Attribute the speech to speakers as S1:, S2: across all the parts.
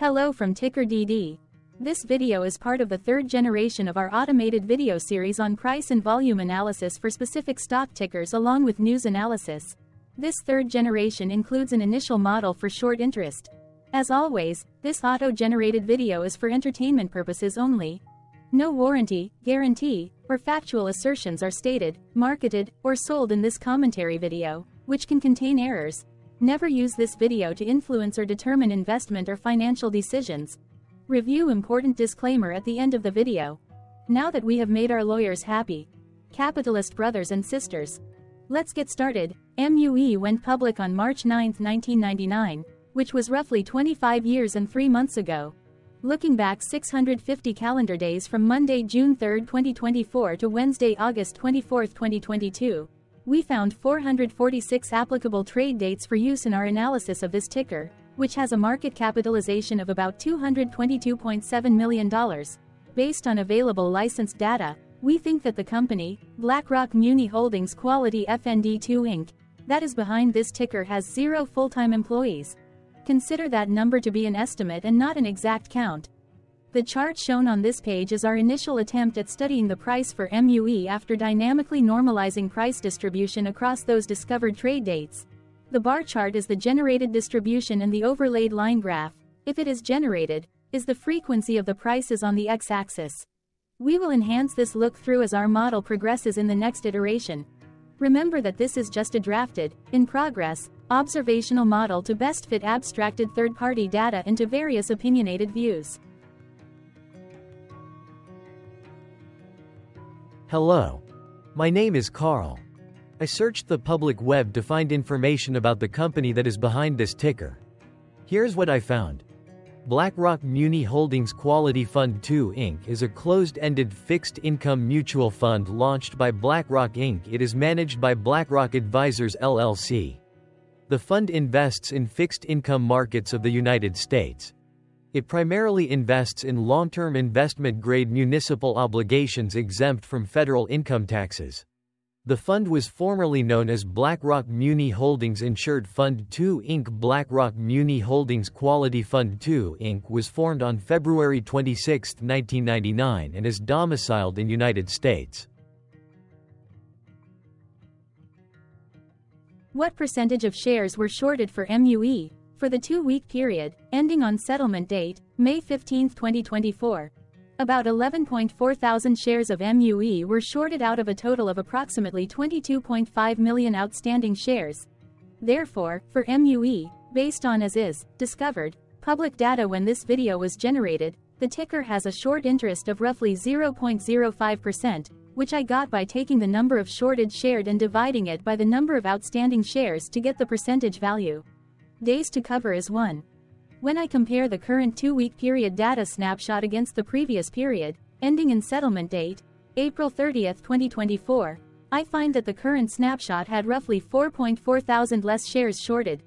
S1: Hello from Ticker DD. This video is part of the third generation of our automated video series on price and volume analysis for specific stock tickers along with news analysis. This third generation includes an initial model for short interest. As always, this auto-generated video is for entertainment purposes only. No warranty, guarantee, or factual assertions are stated, marketed, or sold in this commentary video, which can contain errors. Never use this video to influence or determine investment or financial decisions. Review important disclaimer at the end of the video. Now that we have made our lawyers happy, capitalist brothers and sisters, let's get started. MUE went public on March 9, 1999, which was roughly 25 years and 3 months ago. Looking back 650 calendar days from Monday, June 3, 2024 to Wednesday, August 24, 2022, we found 446 applicable trade dates for use in our analysis of this ticker which has a market capitalization of about $222.7 million. Based on available licensed data, we think that the company, BlackRock Muni Holdings Quality FND2 Inc., that is behind this ticker has zero full-time employees. Consider that number to be an estimate and not an exact count. The chart shown on this page is our initial attempt at studying the price for MUE after dynamically normalizing price distribution across those discovered trade dates. The bar chart is the generated distribution and the overlaid line graph, if it is generated, is the frequency of the prices on the x-axis. We will enhance this look through as our model progresses in the next iteration. Remember that this is just a drafted, in progress, observational model to best fit abstracted third-party data into various opinionated views.
S2: Hello. My name is Carl. I searched the public web to find information about the company that is behind this ticker. Here's what I found. BlackRock Muni Holdings Quality Fund 2 Inc. is a closed-ended fixed income mutual fund launched by BlackRock Inc. It is managed by BlackRock Advisors LLC. The fund invests in fixed income markets of the United States. It primarily invests in long-term investment-grade municipal obligations exempt from federal income taxes. The fund was formerly known as BlackRock Muni Holdings Insured Fund 2 Inc. BlackRock Muni Holdings Quality Fund 2 Inc. was formed on February 26, 1999 and is domiciled in United States.
S1: What percentage of shares were shorted for MUE for the two-week period ending on settlement date, May 15, 2024? About 11.4 thousand shares of MUE were shorted out of a total of approximately 22.5 million outstanding shares. Therefore, for MUE, based on as is, discovered, public data when this video was generated, the ticker has a short interest of roughly 0.05%, which I got by taking the number of shorted shared and dividing it by the number of outstanding shares to get the percentage value. Days to cover is 1. When I compare the current two-week period data snapshot against the previous period, ending in settlement date, April 30, 2024, I find that the current snapshot had roughly 4.4 thousand less shares shorted.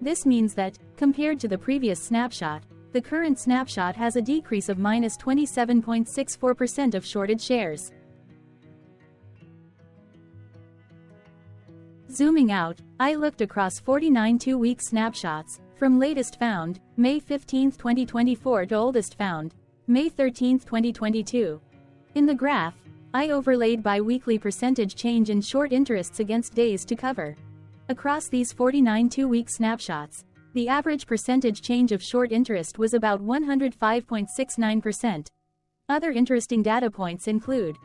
S1: This means that, compared to the previous snapshot, the current snapshot has a decrease of minus 27.64% of shorted shares. Zooming out, I looked across 49 two-week snapshots, from latest found, May 15, 2024 to oldest found, May 13, 2022. In the graph, I overlaid biweekly percentage change in short interests against days to cover. Across these 49 two-week snapshots, the average percentage change of short interest was about 105.69%. Other interesting data points include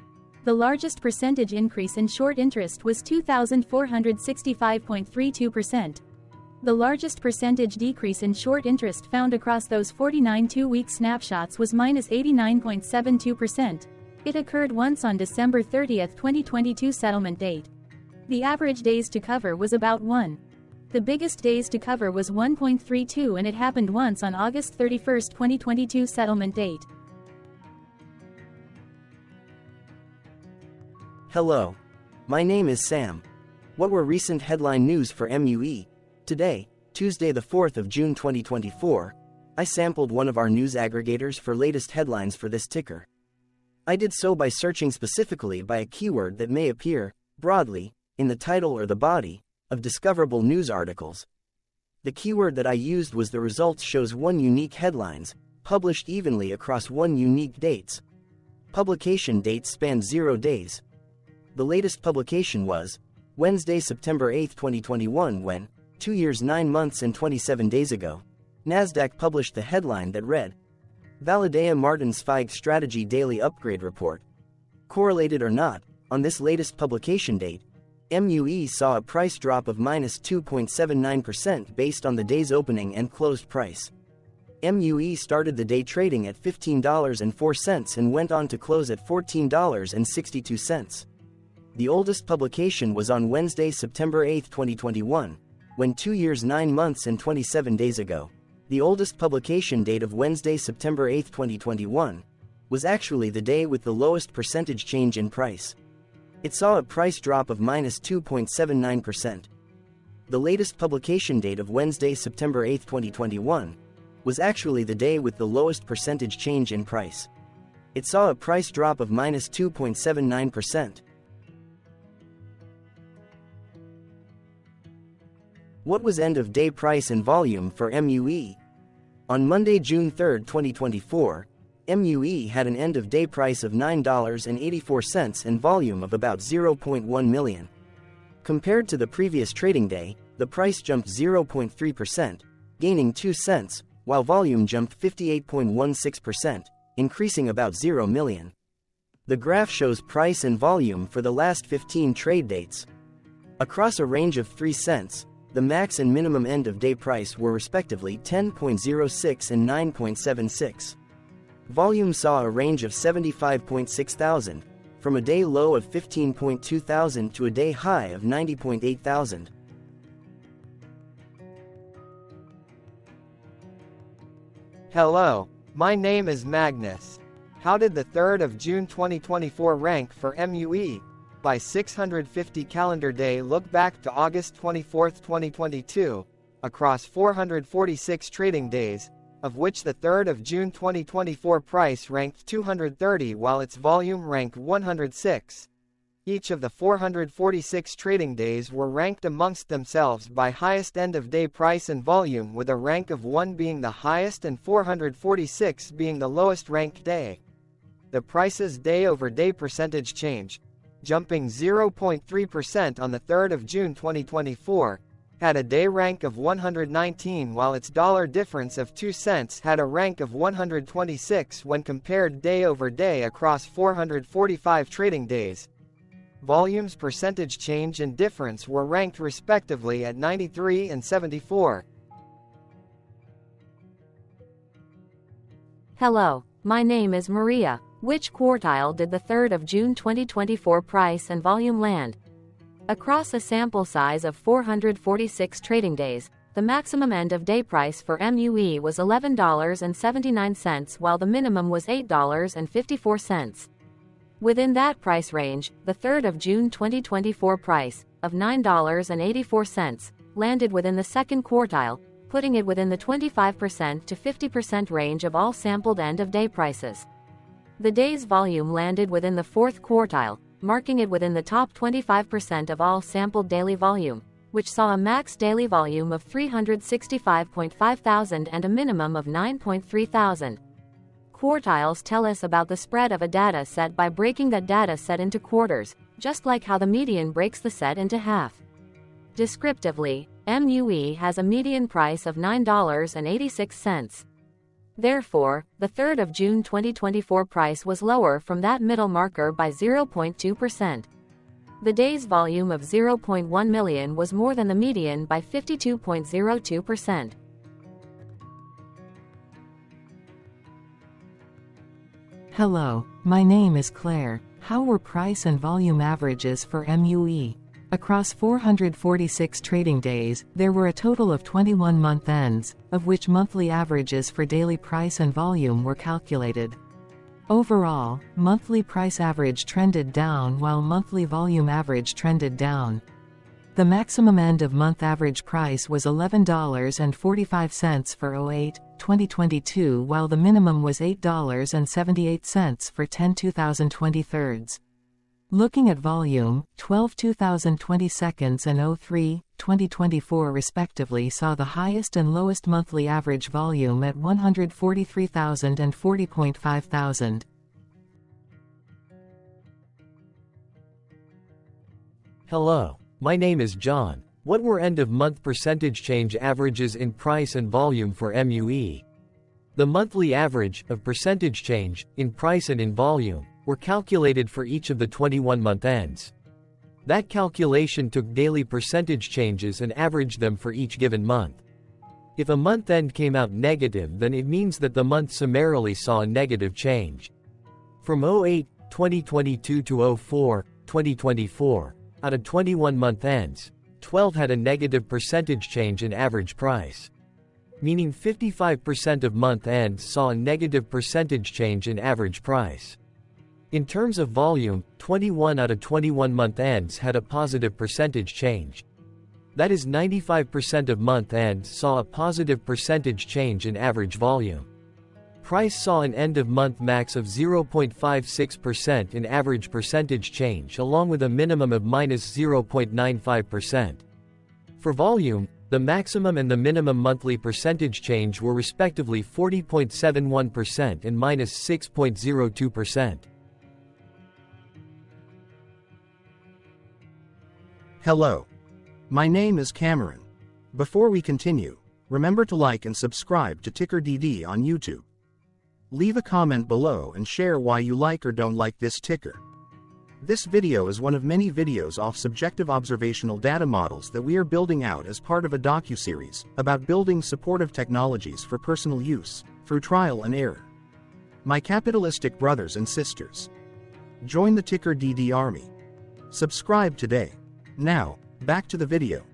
S1: the largest percentage increase in short interest was 2,465.32%. The largest percentage decrease in short interest found across those 49 two-week snapshots was minus 89.72%. It occurred once on December 30, 2022 settlement date. The average days to cover was about 1. The biggest days to cover was 1.32 and it happened once on August 31, 2022 settlement date.
S3: Hello. My name is Sam. What were recent headline news for MUE? Today, Tuesday the 4th of June 2024, I sampled one of our news aggregators for latest headlines for this ticker. I did so by searching specifically by a keyword that may appear, broadly, in the title or the body, of discoverable news articles. The keyword that I used was the results shows one unique headlines, published evenly across one unique dates. Publication dates spanned zero days. The latest publication was Wednesday, September 8, 2021, when, two years, nine months, and 27 days ago, NASDAQ published the headline that read Validea Martin Zweig Strategy Daily Upgrade Report. Correlated or not, on this latest publication date, MUE saw a price drop of minus 2.79% based on the day's opening and closed price. MUE started the day trading at $15.04 and went on to close at $14.62. The oldest publication was on Wednesday, September 8, 2021, when 2 years 9 months and 27 days ago. The oldest publication date of Wednesday, September 8, 2021, was actually the day with the lowest percentage change in price. It saw a price drop of minus 2.79%. The latest publication date of Wednesday, September 8, 2021, was actually the day with the lowest percentage change in price. It saw a price drop of minus 2.79%. What was end of day price and volume for MUE? On Monday, June 3, 2024, MUE had an end of day price of $9.84 and volume of about 0.1 million. Compared to the previous trading day, the price jumped 0.3%, gaining 2 cents, while volume jumped 58.16%, increasing about 0 million. The graph shows price and volume for the last 15 trade dates. Across a range of 3 cents, the max and minimum end of day price were respectively 10.06 and 9.76. Volume saw a range of 75.6 thousand, from a day low of 15.2 thousand to a day high of 90.8 thousand.
S4: Hello, my name is Magnus. How did the 3rd of June 2024 rank for MUE? By 650 calendar day look back to August 24, 2022, across 446 trading days, of which the 3rd of June 2024 price ranked 230 while its volume ranked 106. Each of the 446 trading days were ranked amongst themselves by highest end of day price and volume with a rank of 1 being the highest and 446 being the lowest ranked day. The price's day over day percentage change, jumping 0.3% on the 3rd of June 2024, had a day rank of 119 while its dollar difference of 2 cents had a rank of 126 when compared day over day across 445 trading days. Volumes percentage change and difference were ranked respectively at 93 and 74.
S5: Hello, my name is Maria. Which quartile did the 3rd of June 2024 price and volume land? Across a sample size of 446 trading days, the maximum end of day price for MUE was $11.79 while the minimum was $8.54. Within that price range, the 3rd of June 2024 price, of $9.84, landed within the second quartile, putting it within the 25% to 50% range of all sampled end of day prices. The day's volume landed within the fourth quartile, marking it within the top 25% of all sampled daily volume, which saw a max daily volume of 365.5 thousand and a minimum of 9.3 thousand. Quartiles tell us about the spread of a data set by breaking that data set into quarters, just like how the median breaks the set into half. Descriptively, MUE has a median price of $9.86. Therefore, the 3rd of June 2024 price was lower from that middle marker by 0.2%. The day's volume of 0.1 million was more than the median by 52.02%.
S6: Hello, my name is Claire. How were price and volume averages for MUE? Across 446 trading days, there were a total of 21 month ends, of which monthly averages for daily price and volume were calculated. Overall, monthly price average trended down while monthly volume average trended down. The maximum end of month average price was $11.45 for 08, 2022 while the minimum was $8.78 for 10 2023. Looking at volume, 12 2020 seconds and 03 2024 respectively saw the highest and lowest monthly average volume at 143,000 and 40.5 thousand.
S2: Hello, my name is John. What were end of month percentage change averages in price and volume for MUE? The monthly average of percentage change in price and in volume were calculated for each of the 21 month ends. That calculation took daily percentage changes and averaged them for each given month. If a month end came out negative then it means that the month summarily saw a negative change. From 08, 2022 to 04, 2024, out of 21 month ends, 12 had a negative percentage change in average price. Meaning 55% of month ends saw a negative percentage change in average price. In terms of volume, 21 out of 21 month ends had a positive percentage change. That is 95% of month ends saw a positive percentage change in average volume. Price saw an end of month max of 0.56% in average percentage change along with a minimum of minus 0.95%. For volume, the maximum and the minimum monthly percentage change were respectively 40.71% and minus 6.02%.
S7: Hello. My name is Cameron. Before we continue, remember to like and subscribe to Ticker DD on YouTube. Leave a comment below and share why you like or don't like this ticker. This video is one of many videos off subjective observational data models that we are building out as part of a docu-series about building supportive technologies for personal use, through trial and error. My capitalistic brothers and sisters. Join the Ticker DD army. Subscribe today. Now, back to the video.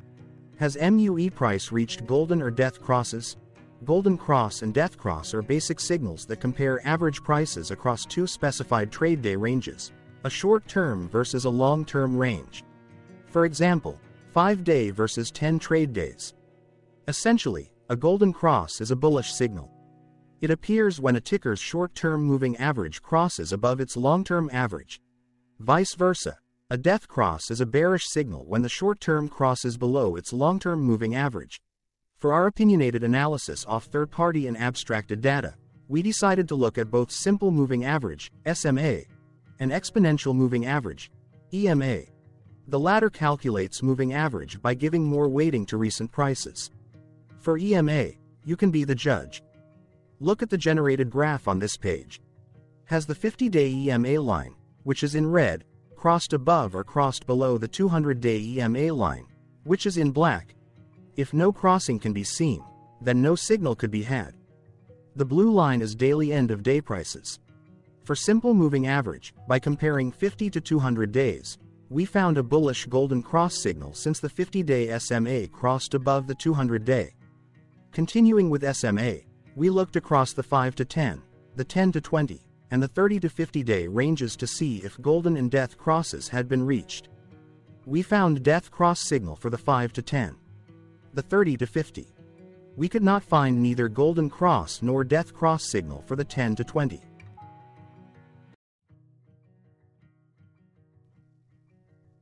S7: Has MUE price reached golden or death crosses? Golden cross and death cross are basic signals that compare average prices across two specified trade day ranges, a short-term versus a long-term range. For example, 5-day versus 10 trade days. Essentially, a golden cross is a bullish signal. It appears when a ticker's short-term moving average crosses above its long-term average. Vice versa, a death cross is a bearish signal when the short-term cross is below its long-term moving average. For our opinionated analysis off third-party and abstracted data, we decided to look at both simple moving average, SMA, and exponential moving average, EMA. The latter calculates moving average by giving more weighting to recent prices. For EMA, you can be the judge. Look at the generated graph on this page. Has the 50-day EMA line, which is in red, crossed above or crossed below the 200-day EMA line, which is in black. If no crossing can be seen, then no signal could be had. The blue line is daily end of day prices. For simple moving average, by comparing 50 to 200 days, we found a bullish golden cross signal since the 50-day SMA crossed above the 200-day. Continuing with SMA, we looked across the 5 to 10, the 10 to 20, and the 30 to 50 day ranges to see if golden and death crosses had been reached. We found death cross signal for the 5 to 10. The 30 to 50. We could not find neither golden cross nor death cross signal for the 10 to 20.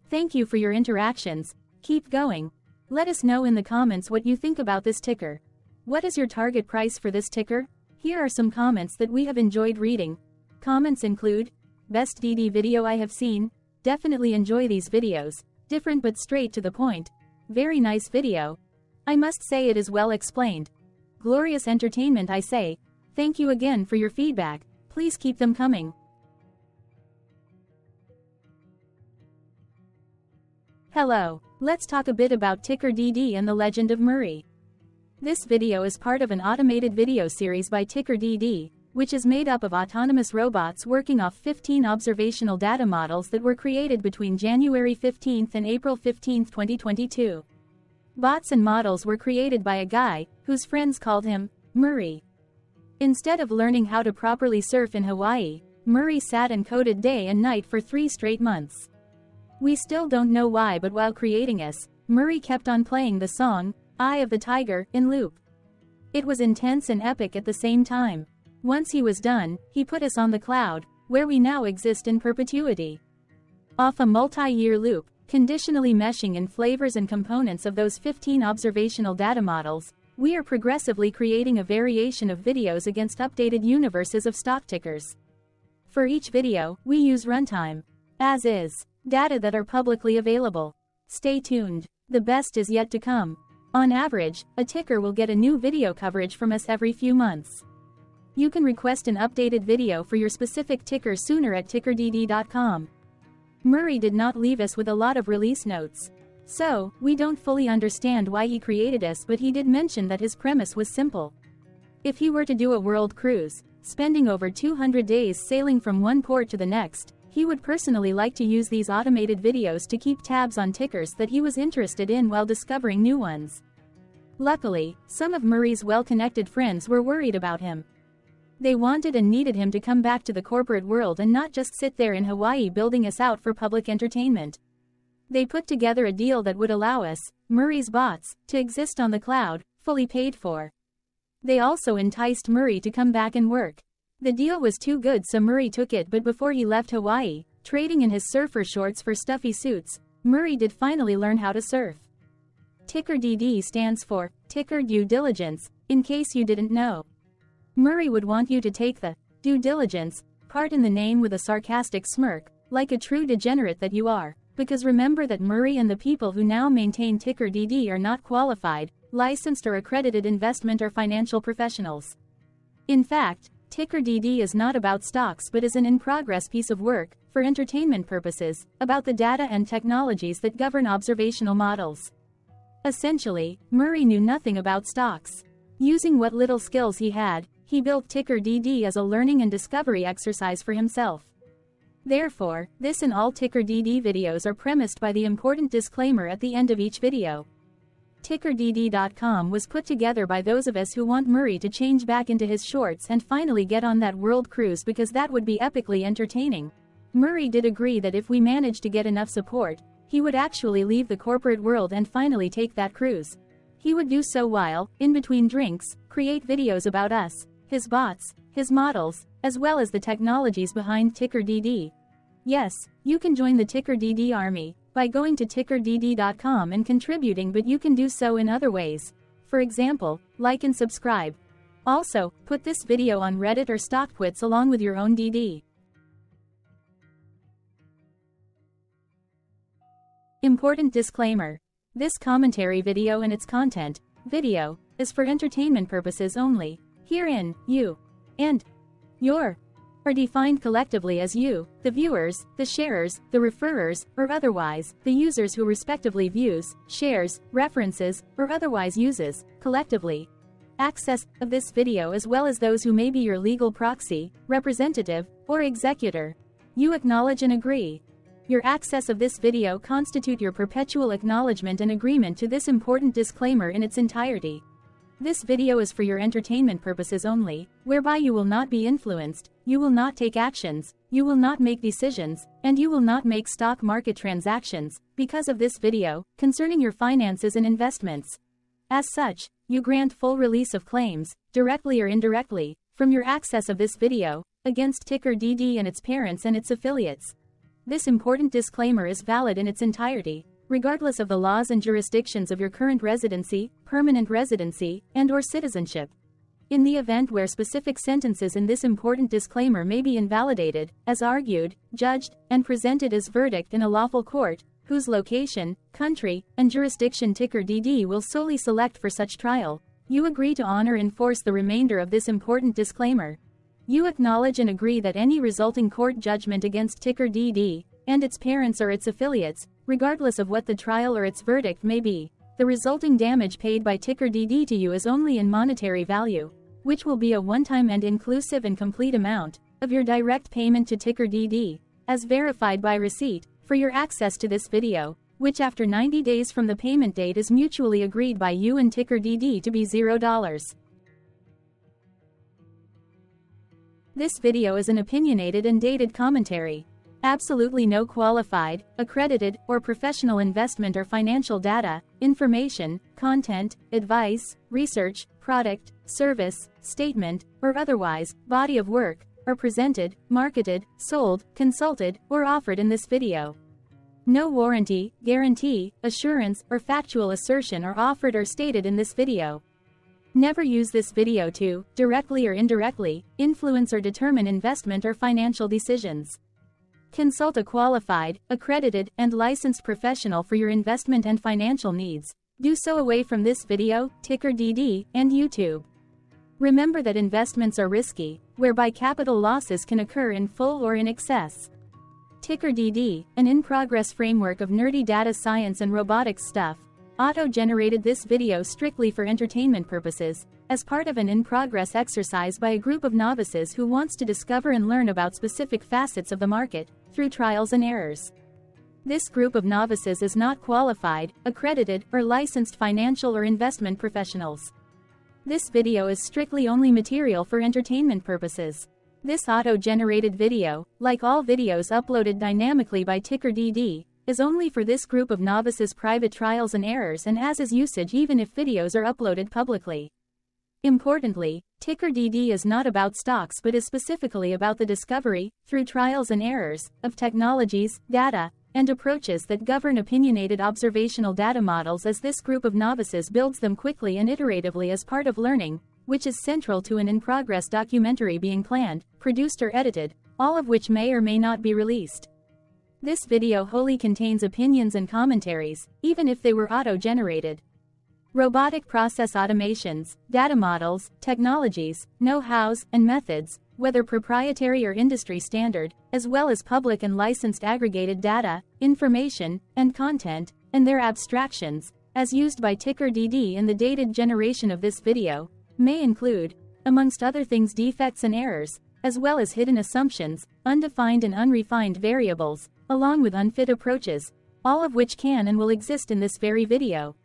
S1: Thank you for your interactions. Keep going. Let us know in the comments what you think about this ticker. What is your target price for this ticker? Here are some comments that we have enjoyed reading. Comments include, Best DD video I have seen, definitely enjoy these videos, different but straight to the point. Very nice video. I must say it is well explained. Glorious entertainment I say, thank you again for your feedback, please keep them coming. Hello, let's talk a bit about Ticker DD and the Legend of Murray. This video is part of an automated video series by Ticker DD, which is made up of autonomous robots working off 15 observational data models that were created between January 15 and April 15, 2022. Bots and models were created by a guy, whose friends called him, Murray. Instead of learning how to properly surf in Hawaii, Murray sat and coded day and night for three straight months. We still don't know why but while creating us, Murray kept on playing the song, Eye of the Tiger, in loop. It was intense and epic at the same time. Once he was done, he put us on the cloud, where we now exist in perpetuity. Off a multi-year loop, conditionally meshing in flavors and components of those 15 observational data models, we are progressively creating a variation of videos against updated universes of stock tickers. For each video, we use runtime, as is, data that are publicly available. Stay tuned, the best is yet to come. On average, a ticker will get a new video coverage from us every few months. You can request an updated video for your specific ticker sooner at tickerdd.com. Murray did not leave us with a lot of release notes. So, we don't fully understand why he created us but he did mention that his premise was simple. If he were to do a world cruise, spending over 200 days sailing from one port to the next, he would personally like to use these automated videos to keep tabs on tickers that he was interested in while discovering new ones. Luckily, some of Murray's well-connected friends were worried about him. They wanted and needed him to come back to the corporate world and not just sit there in Hawaii building us out for public entertainment. They put together a deal that would allow us, Murray's bots, to exist on the cloud, fully paid for. They also enticed Murray to come back and work. The deal was too good so Murray took it but before he left Hawaii, trading in his surfer shorts for stuffy suits, Murray did finally learn how to surf. Ticker DD stands for Ticker Due Diligence, in case you didn't know. Murray would want you to take the due diligence part in the name with a sarcastic smirk, like a true degenerate that you are, because remember that Murray and the people who now maintain ticker DD are not qualified, licensed or accredited investment or financial professionals. In fact, ticker DD is not about stocks but is an in-progress piece of work, for entertainment purposes, about the data and technologies that govern observational models. Essentially, Murray knew nothing about stocks. Using what little skills he had, he built Ticker DD as a learning and discovery exercise for himself. Therefore, this and all Ticker DD videos are premised by the important disclaimer at the end of each video. TickerDD.com was put together by those of us who want Murray to change back into his shorts and finally get on that world cruise because that would be epically entertaining. Murray did agree that if we managed to get enough support, he would actually leave the corporate world and finally take that cruise. He would do so while, in between drinks, create videos about us, his bots, his models, as well as the technologies behind TickerDD. Yes, you can join the TickerDD army by going to tickerdd.com and contributing but you can do so in other ways. For example, like and subscribe. Also, put this video on Reddit or StockTwits along with your own DD. Important disclaimer. This commentary video and its content, video, is for entertainment purposes only. Herein, you and your are defined collectively as you, the viewers, the sharers, the referrers, or otherwise, the users who respectively views, shares, references, or otherwise uses, collectively, access of this video as well as those who may be your legal proxy, representative, or executor. You acknowledge and agree. Your access of this video constitute your perpetual acknowledgement and agreement to this important disclaimer in its entirety. This video is for your entertainment purposes only, whereby you will not be influenced, you will not take actions, you will not make decisions, and you will not make stock market transactions, because of this video, concerning your finances and investments. As such, you grant full release of claims, directly or indirectly, from your access of this video, against Ticker DD and its parents and its affiliates. This important disclaimer is valid in its entirety, regardless of the laws and jurisdictions of your current residency, permanent residency, and or citizenship. In the event where specific sentences in this important disclaimer may be invalidated, as argued, judged, and presented as verdict in a lawful court, whose location, country, and jurisdiction ticker DD will solely select for such trial, you agree to honor and enforce the remainder of this important disclaimer. You acknowledge and agree that any resulting court judgment against ticker DD, and its parents or its affiliates, regardless of what the trial or its verdict may be. The resulting damage paid by Ticker DD to you is only in monetary value, which will be a one-time and inclusive and complete amount of your direct payment to Ticker DD, as verified by receipt, for your access to this video, which after 90 days from the payment date is mutually agreed by you and Ticker DD to be $0. This video is an opinionated and dated commentary. Absolutely no qualified, accredited, or professional investment or financial data, information, content, advice, research, product, service, statement, or otherwise, body of work, are presented, marketed, sold, consulted, or offered in this video. No warranty, guarantee, assurance, or factual assertion are offered or stated in this video. Never use this video to, directly or indirectly, influence or determine investment or financial decisions. Consult a qualified, accredited, and licensed professional for your investment and financial needs. Do so away from this video, ticker DD, and YouTube. Remember that investments are risky, whereby capital losses can occur in full or in excess. Ticker DD, an in-progress framework of nerdy data science and robotics stuff, auto-generated this video strictly for entertainment purposes, as part of an in-progress exercise by a group of novices who wants to discover and learn about specific facets of the market, through trials and errors. This group of novices is not qualified, accredited, or licensed financial or investment professionals. This video is strictly only material for entertainment purposes. This auto-generated video, like all videos uploaded dynamically by TickerDD, is only for this group of novices private trials and errors and as is usage even if videos are uploaded publicly. Importantly, TickerDD is not about stocks but is specifically about the discovery, through trials and errors, of technologies, data, and approaches that govern opinionated observational data models as this group of novices builds them quickly and iteratively as part of learning, which is central to an in-progress documentary being planned, produced or edited, all of which may or may not be released. This video wholly contains opinions and commentaries, even if they were auto-generated. Robotic process automations, data models, technologies, know-hows, and methods, whether proprietary or industry standard, as well as public and licensed aggregated data, information, and content, and their abstractions, as used by TickerDD in the dated generation of this video, may include, amongst other things defects and errors, as well as hidden assumptions, undefined and unrefined variables, along with unfit approaches, all of which can and will exist in this very video.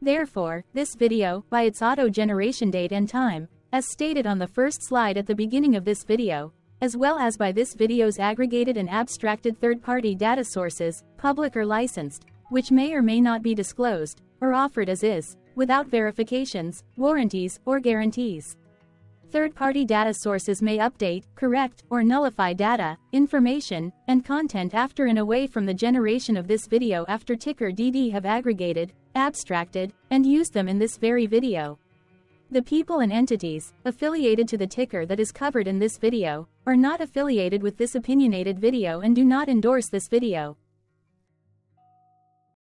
S1: Therefore, this video, by its auto-generation date and time, as stated on the first slide at the beginning of this video, as well as by this video's aggregated and abstracted third-party data sources, public or licensed, which may or may not be disclosed, or offered as is, without verifications, warranties, or guarantees. Third-party data sources may update, correct, or nullify data, information, and content after and away from the generation of this video after ticker DD have aggregated, abstracted, and used them in this very video. The people and entities, affiliated to the ticker that is covered in this video, are not affiliated with this opinionated video and do not endorse this video.